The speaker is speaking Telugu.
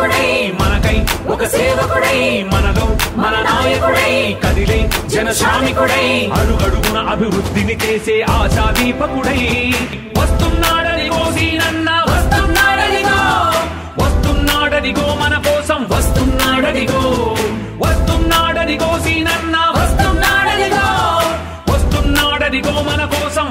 సేవకుడై మనకై ఒక సేవకుడై మనలో మన నాయకుడై కదిలే జన శ్రామికుడై అడుగడుగున అభివృద్ధిని చేసే ఆశా దీపకుడై వస్తున్నాడని నన్న వస్తున్నాడనిగో. వస్తున్నాడనిగో మన కోసం వస్తున్నాడనిగో. వస్తున్నాడనిగో సీనన్న వస్తున్నాడనిగో. వస్తున్నాడనిగో మన కోసం